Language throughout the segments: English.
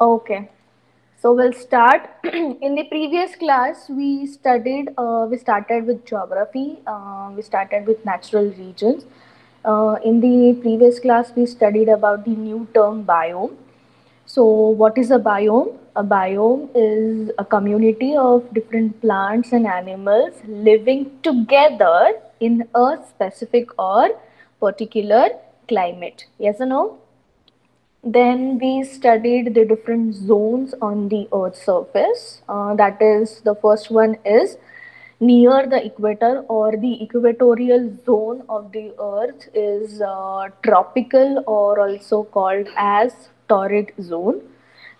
Okay. So we'll start. In the previous class, we studied. Uh, we started with geography. Uh, we started with natural regions. Uh, in the previous class, we studied about the new term biome. So, what is a biome? A biome is a community of different plants and animals living together in a specific or particular climate. Yes or no? Then we studied the different zones on the Earth's surface. Uh, that is, the first one is near the equator or the equatorial zone of the Earth is uh, tropical or also called as torrid zone.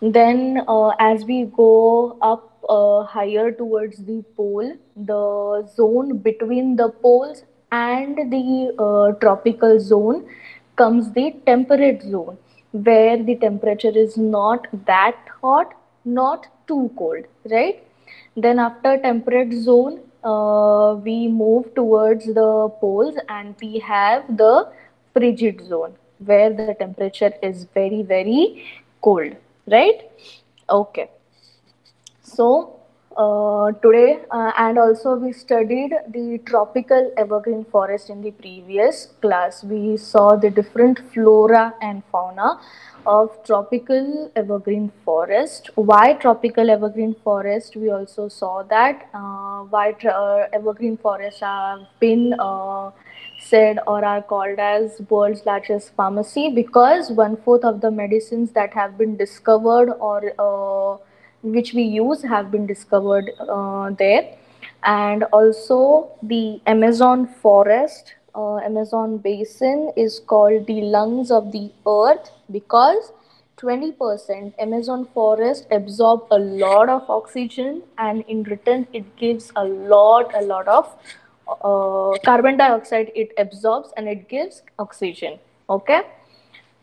Then, uh, as we go up uh, higher towards the pole, the zone between the poles and the uh, tropical zone comes the temperate zone where the temperature is not that hot, not too cold, right? Then after temperate zone, uh, we move towards the poles and we have the frigid zone where the temperature is very, very cold, right? Okay. So uh, today uh, and also we studied the tropical evergreen forest in the previous class. We saw the different flora and fauna of tropical evergreen forest. Why tropical evergreen forest? We also saw that uh, why tra- evergreen forests have been uh, said or are called as world's largest pharmacy because one fourth of the medicines that have been discovered or uh, which we use have been discovered uh, there. And also the amazon forest uh, amazon basin is called the lungs of the earth because 20% amazon forest absorb a lot of oxygen and in return it gives a lot a lot of uh, carbon dioxide it absorbs and it gives oxygen okay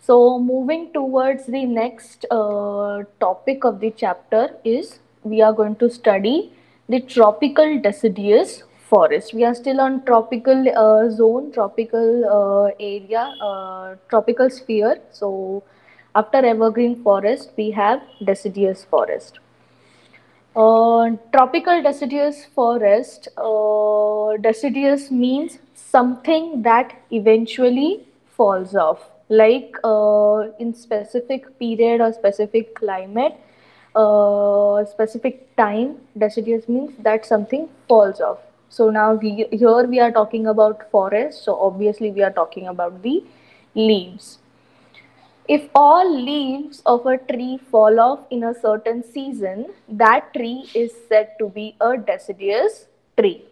so, moving towards the next uh, topic of the chapter is we are going to study the tropical deciduous forest. We are still on tropical uh, zone, tropical uh, area, uh, tropical sphere. So, after evergreen forest, we have deciduous forest. Uh, tropical deciduous forest, uh, deciduous means something that eventually falls off. Like uh, in specific period or specific climate, uh, specific time, deciduous means that something falls off. So now we, here we are talking about forest. So obviously we are talking about the leaves. If all leaves of a tree fall off in a certain season, that tree is said to be a deciduous tree.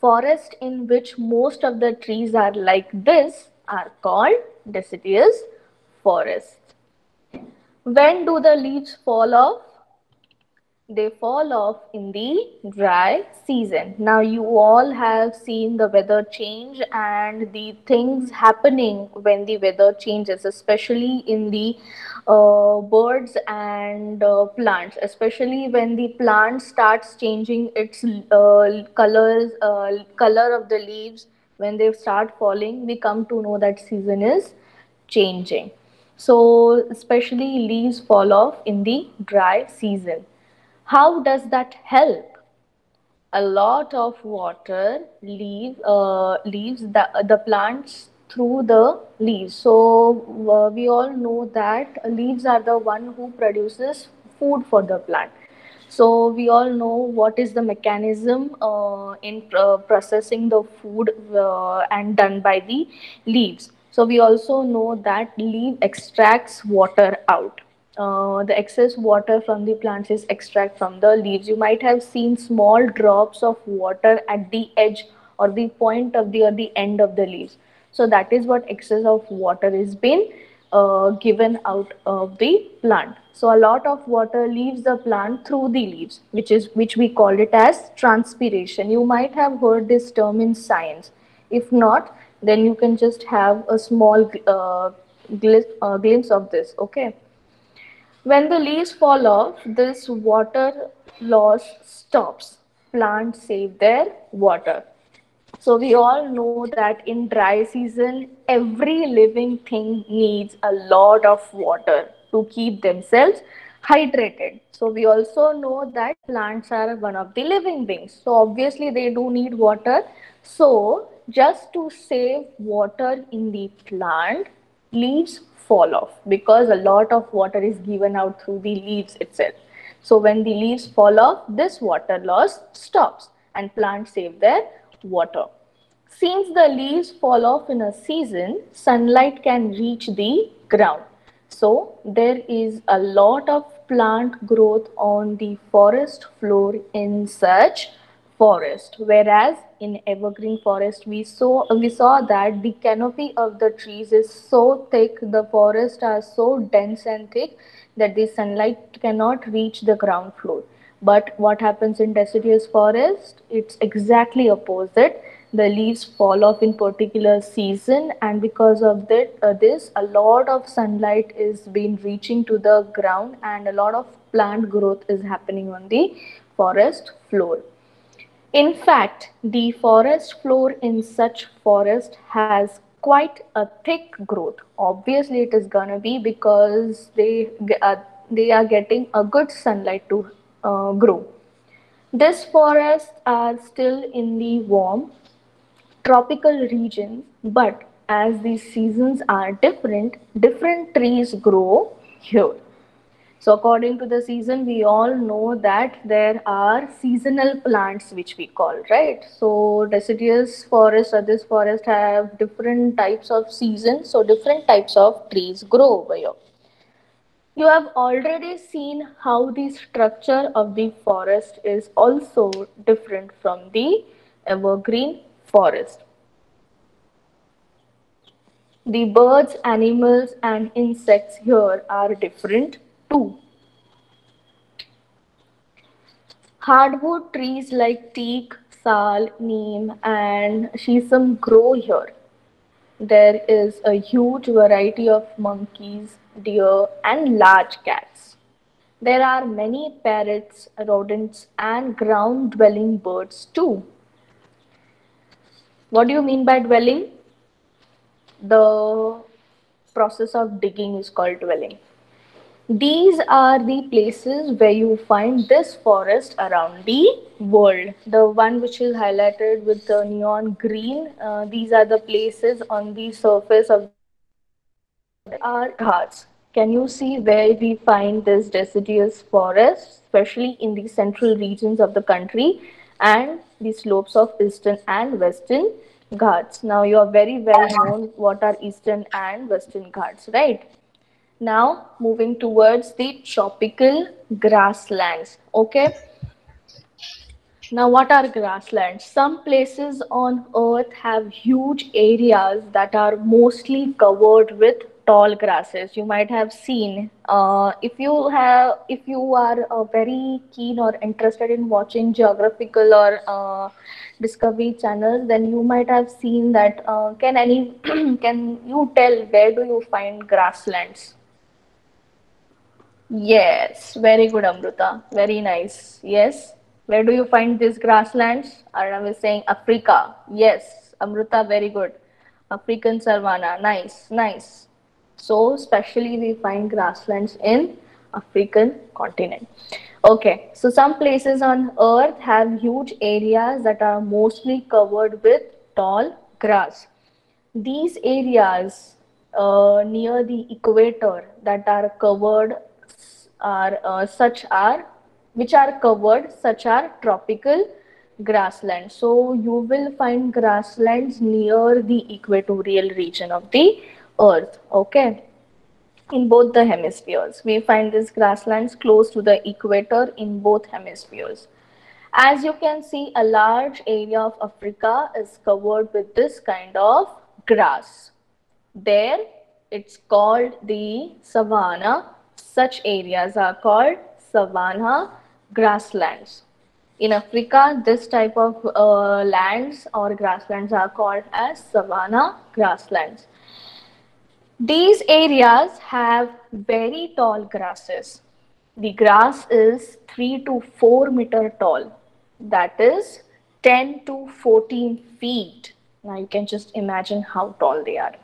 forest in which most of the trees are like this are called deciduous forests. When do the leaves fall off? they fall off in the dry season. Now, you all have seen the weather change and the things happening when the weather changes, especially in the uh, birds and uh, plants, especially when the plant starts changing its uh, colors, uh, color of the leaves. When they start falling, we come to know that season is changing. So, especially leaves fall off in the dry season. How does that help? A lot of water leave, uh, leaves the, the plants through the leaves. So uh, we all know that leaves are the one who produces food for the plant. So we all know what is the mechanism uh, in uh, processing the food uh, and done by the leaves. So we also know that leaf extracts water out uh, the excess water from the plants is extracted from the leaves. You might have seen small drops of water at the edge or the point of the or the end of the leaves. So that is what excess of water is being uh, given out of the plant. So a lot of water leaves the plant through the leaves, which is which we call it as transpiration. You might have heard this term in science. If not, then you can just have a small uh, uh, glimpse of this. Okay. When the leaves fall off, this water loss stops. Plants save their water. So we all know that in dry season, every living thing needs a lot of water. to keep themselves hydrated. So we also know that plants are one of the living beings. So obviously they do need water. So just to save water in the plant, leaves fall off because a lot of water is given out through the leaves itself. So when the leaves fall off, this water loss stops and plants save their water. Since the leaves fall off in a season, sunlight can reach the ground. So there is a lot of plant growth on the forest floor in such forest. Whereas in evergreen forest, we saw, we saw that the canopy of the trees is so thick, the forests are so dense and thick that the sunlight cannot reach the ground floor. But what happens in deciduous forest? It's exactly opposite the leaves fall off in particular season and because of that uh, this a lot of sunlight is being reaching to the ground and a lot of plant growth is happening on the forest floor in fact the forest floor in such forest has quite a thick growth obviously it is gonna be because they uh, they are getting a good sunlight to uh, grow these forests are still in the warm tropical regions, but as these seasons are different, different trees grow here. So according to the season, we all know that there are seasonal plants which we call, right? So deciduous forest or this forest have different types of seasons. So different types of trees grow over here. You have already seen how the structure of the forest is also different from the evergreen forest. The birds, animals and insects here are different too. Hardwood trees like teak, sal, neem and shisham grow here. There is a huge variety of monkeys, deer and large cats. There are many parrots, rodents and ground dwelling birds too. What do you mean by dwelling? The process of digging is called dwelling. These are the places where you find this forest around the world. The one which is highlighted with the neon green, uh, these are the places on the surface of our Ghats. Can you see where we find this deciduous forest, especially in the central regions of the country? and the slopes of eastern and western Ghats. Now you are very well known what are eastern and western Ghats, right? Now moving towards the tropical grasslands. Okay. Now what are grasslands? Some places on earth have huge areas that are mostly covered with tall grasses you might have seen uh, if you have if you are uh, very keen or interested in watching geographical or uh, discovery channels then you might have seen that uh, can any can you tell where do you find grasslands? Yes very good amruta. Very nice. Yes. Where do you find these grasslands? Arnav is saying africa. Yes amruta very good. African savanna nice nice so especially we find grasslands in African continent. Okay, so some places on earth have huge areas that are mostly covered with tall grass. These areas uh, near the equator that are covered are uh, such are which are covered such are tropical grasslands. So you will find grasslands near the equatorial region of the earth okay? In both the hemispheres. We find these grasslands close to the equator in both hemispheres. As you can see a large area of africa is covered with this kind of grass. There it's called the savanna. Such areas are called savanna grasslands. In africa this type of uh, lands or grasslands are called as savanna grasslands these areas have very tall grasses. The grass is 3 to 4 meter tall. That is 10 to 14 feet. Now you can just imagine how tall they are.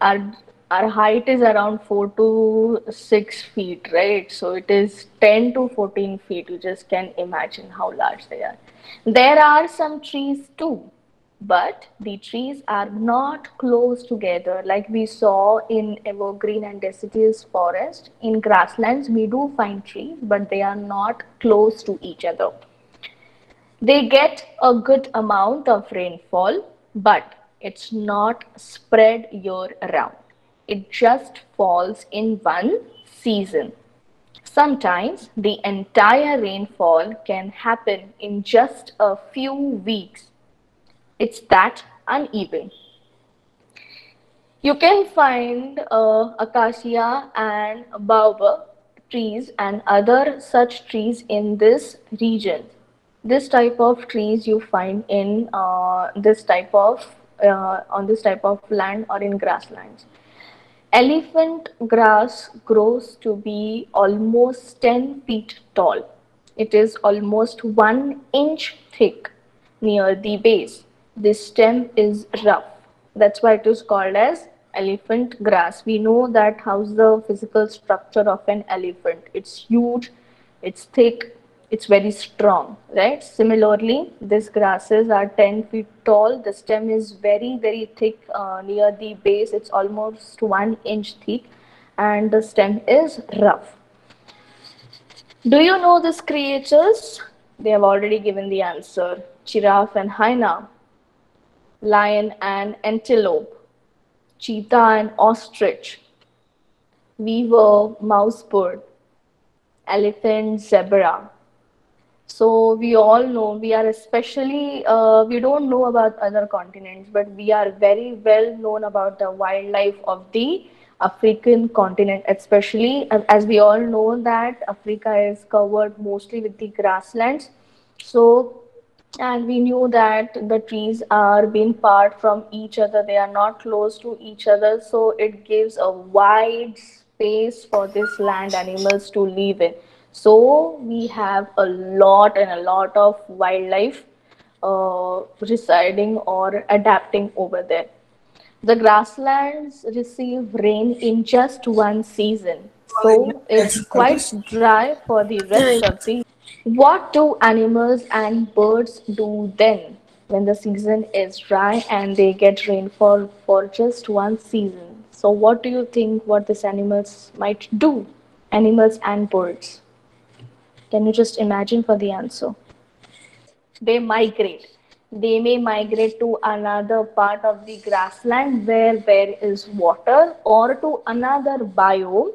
Are, our height is around 4 to 6 feet, right? So it is 10 to 14 feet. You just can imagine how large they are. There are some trees too, but the trees are not close together like we saw in evergreen and deciduous forest. In grasslands, we do find trees, but they are not close to each other. They get a good amount of rainfall, but it's not spread year round. It just falls in one season. Sometimes the entire rainfall can happen in just a few weeks. It's that uneven. You can find uh, acacia and baobab trees and other such trees in this region. This type of trees you find in uh, this type of uh, on this type of land or in grasslands. Elephant grass grows to be almost 10 feet tall. It is almost 1 inch thick near the base. The stem is rough. That's why it is called as elephant grass. We know that how's the physical structure of an elephant. It's huge, it's thick, it's very strong, right? Similarly, these grasses are 10 feet tall. The stem is very, very thick uh, near the base. It's almost one inch thick and the stem is rough. Do you know these creatures? They have already given the answer. Giraffe and hyena, lion and antelope, cheetah and ostrich, weaver, mouse bird, elephant, zebra, so we all know we are especially uh, we don't know about other continents, but we are very well known about the wildlife of the African continent, especially as we all know that Africa is covered mostly with the grasslands. So and we knew that the trees are being part from each other they are not close to each other so it gives a wide space for this land animals to live in so we have a lot and a lot of wildlife uh, residing or adapting over there. The grasslands receive rain in just one season. So it's quite dry for the rest of the what do animals and birds do then when the season is dry and they get rainfall for just one season? So what do you think what these animals might do? Animals and birds. Can you just imagine for the answer? They migrate. They may migrate to another part of the grassland where there is water or to another biome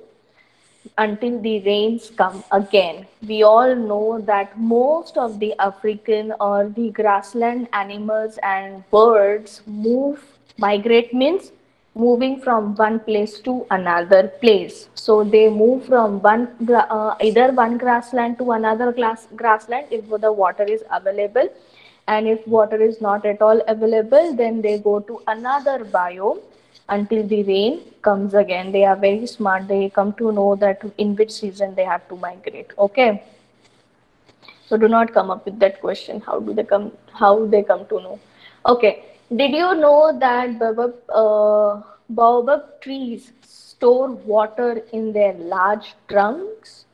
until the rains come again. We all know that most of the African or the grassland animals and birds move, migrate means moving from one place to another place. So they move from one uh, either one grassland to another glass, grassland if the water is available and if water is not at all available then they go to another biome until the rain comes again. They are very smart. They come to know that in which season they have to migrate. Okay. So do not come up with that question. How do they come? How they come to know? Okay. Did you know that baobab, uh, baobab trees store water in their large trunks?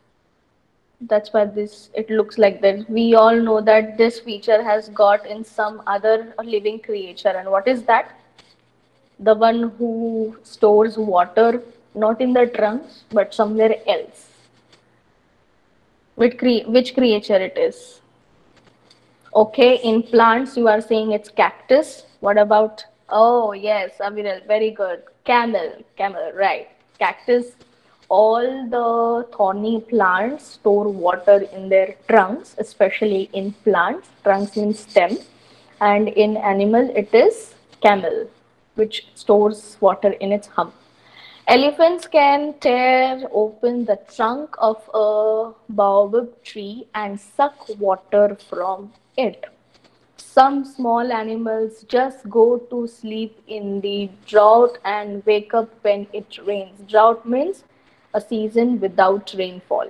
That's why this it looks like that. We all know that this feature has got in some other living creature. And what is that? The one who stores water not in the trunks but somewhere else. Which, cre which creature it is? Okay, in plants you are saying it's cactus what about, oh yes, Aviral, very good. Camel, camel, right. Cactus, all the thorny plants store water in their trunks, especially in plants. Trunks means stem. And in animal, it is camel, which stores water in its hump. Elephants can tear open the trunk of a baobab tree and suck water from it some small animals just go to sleep in the drought and wake up when it rains. Drought means a season without rainfall.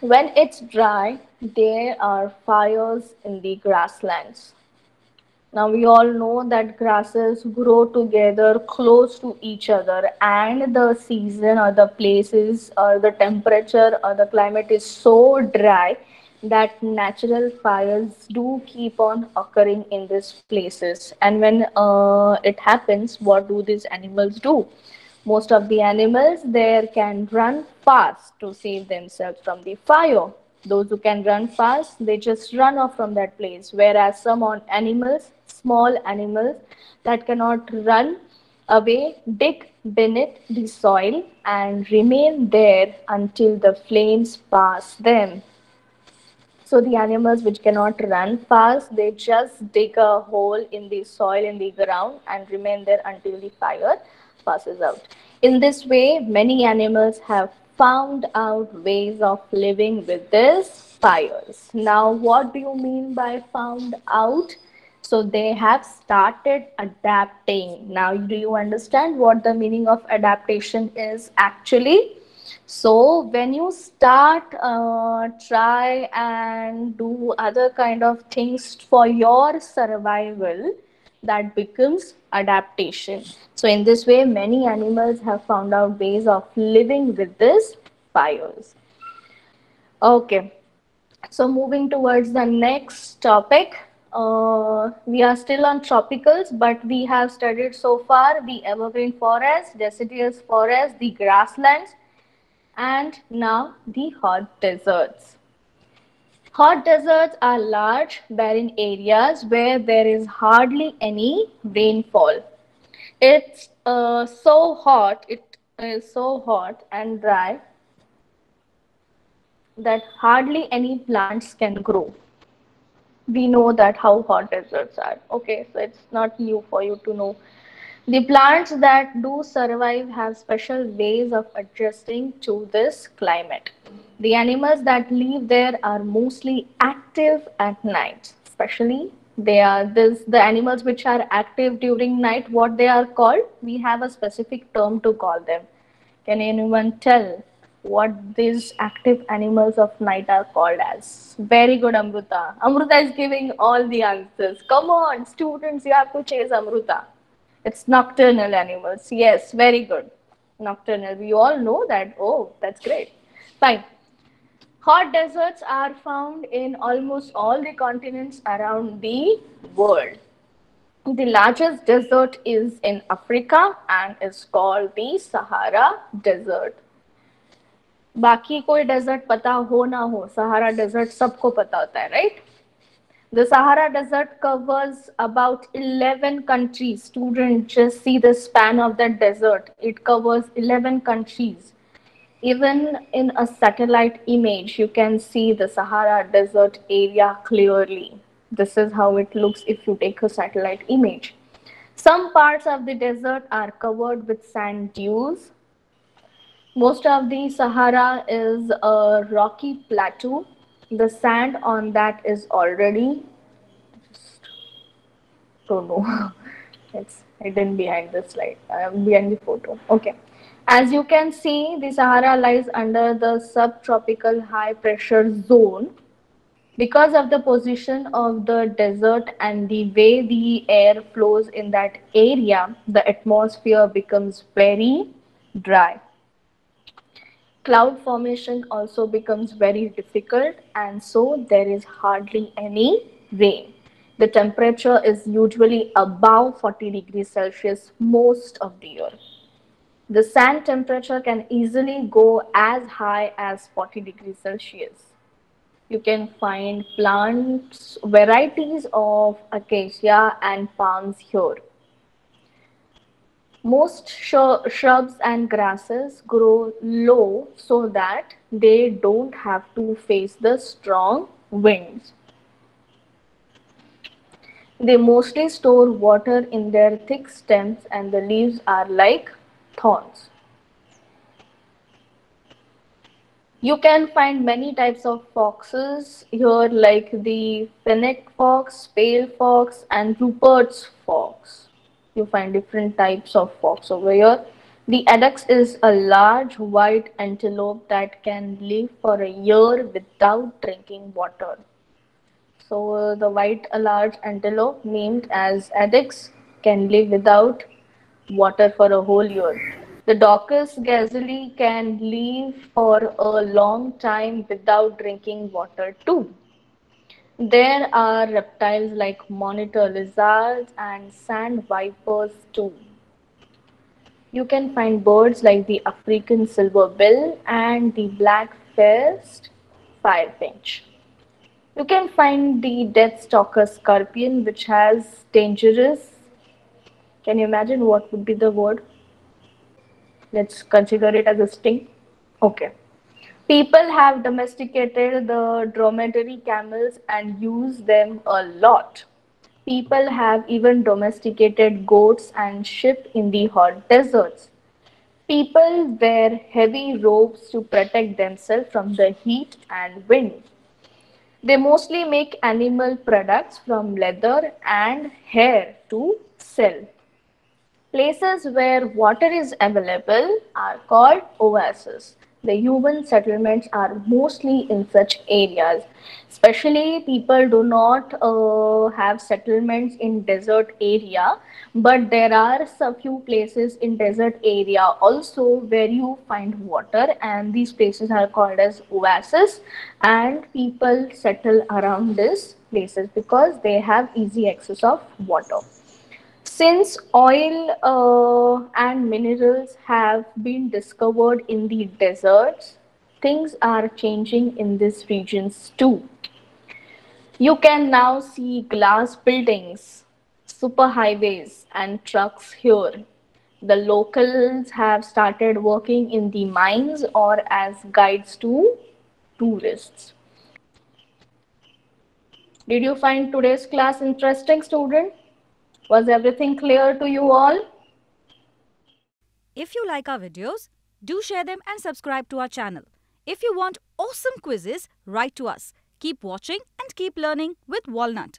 When it's dry, there are fires in the grasslands. Now we all know that grasses grow together close to each other, and the season or the places or the temperature or the climate is so dry that natural fires do keep on occurring in these places. And when uh, it happens, what do these animals do? Most of the animals there can run fast to save themselves from the fire. Those who can run fast, they just run off from that place. Whereas some on animals, small animals that cannot run away, dig beneath the soil and remain there until the flames pass them. So the animals which cannot run fast, they just dig a hole in the soil in the ground and remain there until the fire passes out. In this way, many animals have found out ways of living with these fires. Now, what do you mean by found out? So they have started adapting. Now, do you understand what the meaning of adaptation is actually? So when you start uh, try and do other kind of things for your survival, that becomes adaptation. So in this way, many animals have found out ways of living with this fires. Okay, so moving towards the next topic. Uh, we are still on tropicals, but we have studied so far the evergreen forest, deciduous forest, the grasslands, and now the hot deserts. Hot deserts are large, barren areas where there is hardly any rainfall. It's uh, so hot, it is so hot and dry that hardly any plants can grow. We know that how hot deserts are. Okay, so it's not new for you to know the plants that do survive have special ways of adjusting to this climate. The animals that live there are mostly active at night, especially they are this the animals which are active during night what they are called we have a specific term to call them can anyone tell what these active animals of night are called as very good amruta amruta is giving all the answers come on students you have to chase amruta it's nocturnal animals. Yes, very good. Nocturnal. We all know that. Oh, that's great. Fine. Hot deserts are found in almost all the continents around the world. The largest desert is in Africa and is called the Sahara Desert. बाकी कोई desert पता हो ना हो Sahara desert सबको पता होता है right the Sahara Desert covers about 11 countries. Students, just see the span of that desert. It covers 11 countries. Even in a satellite image, you can see the Sahara Desert area clearly. This is how it looks if you take a satellite image. Some parts of the desert are covered with sand dunes. most of the Sahara is a rocky plateau. The sand on that is already just don't know. It's hidden behind the slide uh, behind the photo. Okay. As you can see the sahara lies under the subtropical high pressure zone. Because of the position of the desert and the way the air flows in that area the atmosphere becomes very dry cloud formation also becomes very difficult and so there is hardly any rain. The temperature is usually above 40 degrees Celsius most of the year. The sand temperature can easily go as high as 40 degrees Celsius. You can find plants, varieties of acacia and palms here. Most shrubs and grasses grow low so that they don't have to face the strong winds. They mostly store water in their thick stems and the leaves are like thorns. You can find many types of foxes here like the fennec fox, pale fox and Rüppell's fox you find different types of fox over here. The addax is a large white antelope that can live for a year without drinking water. So uh, the white large antelope named as addax can live without water for a whole year. The Dorcas gazelle can live for a long time without drinking water too. There are reptiles like monitor lizards and sand vipers too. You can find birds like the African silverbill and the black-faced firefinch. You can find the death stalker scorpion which has dangerous can you imagine what would be the word? Let's consider it as a sting. Okay. People have domesticated the dromedary camels and use them a lot. People have even domesticated goats and sheep in the hot deserts. People wear heavy robes to protect themselves from the heat and wind. They mostly make animal products from leather and hair to sell. Places where water is available are called oases. The human settlements are mostly in such areas. Especially people do not uh, have settlements in desert area, but there are a few places in desert area also where you find water and these places are called as oases and people settle around these places because they have easy access of water. Since oil uh, and minerals have been discovered in the deserts, things are changing in these regions too. You can now see glass buildings, superhighways, and trucks here. The locals have started working in the mines or as guides to tourists. Did you find today's class interesting, student? Was everything clear to you all? If you like our videos, do share them and subscribe to our channel. If you want awesome quizzes, write to us. Keep watching and keep learning with Walnut.